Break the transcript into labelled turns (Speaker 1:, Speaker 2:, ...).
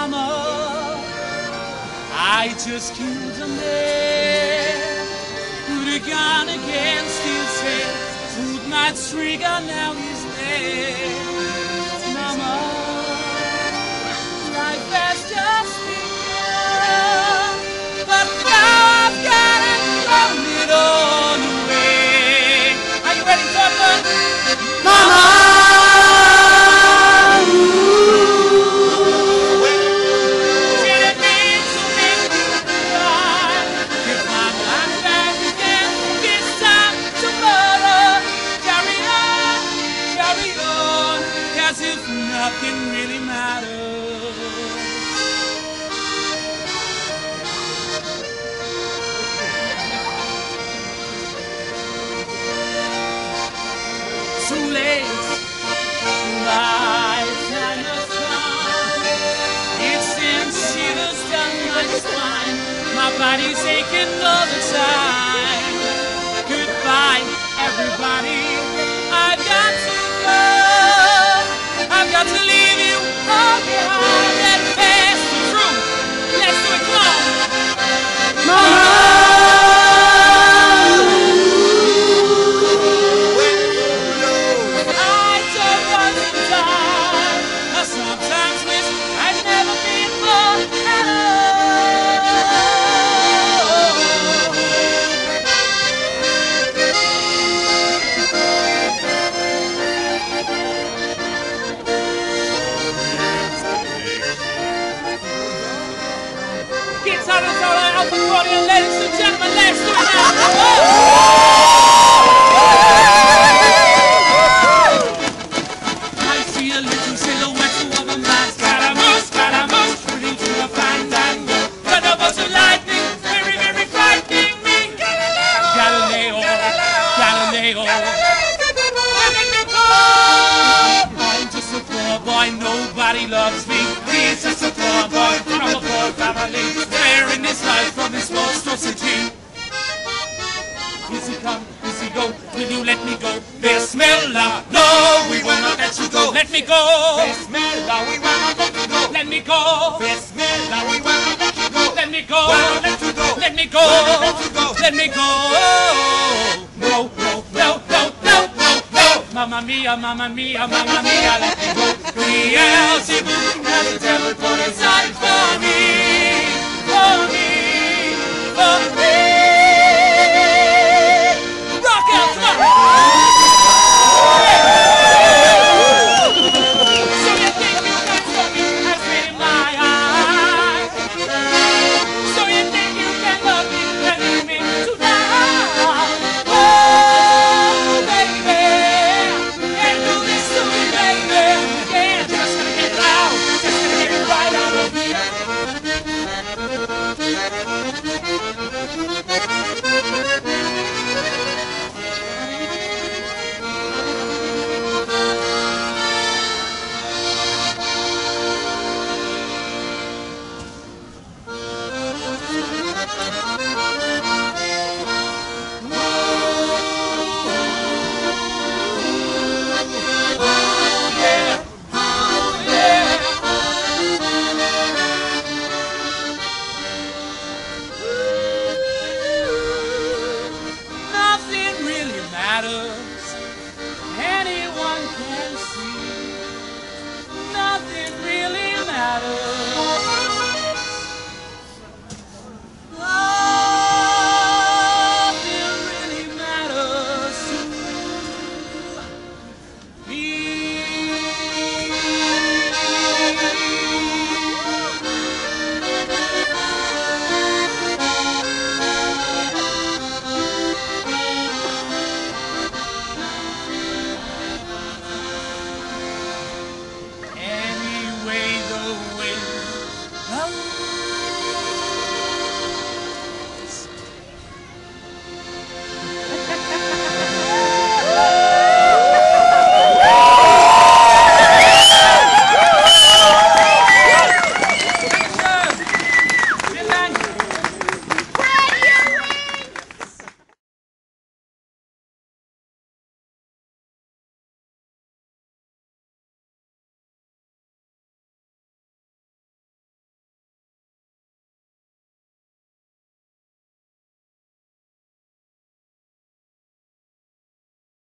Speaker 1: Mama, I just killed a man. Put a gun against his head. Pulled my trigger, now he's dead. My body's aching all the time. Ladies and gentlemen. Let's do now. I see a little silhouette of a man. Fandango. Thunderbolts of lightning, very, very frightening me. Galileo, Galileo, Galileo. I'm just a poor boy, nobody loves me. He's just a poor boy from a poor family, me go. Bismillah, we want to go. Let me go. Bismillah, we want to go. Let me go. Let you go. Let me go. Let you go. Let me go. No, no, no, no, no, no, no. Mamma mia, mamma mia, mamma mia, let me go. Rielsi, nel devil put sai for me, for me, for me.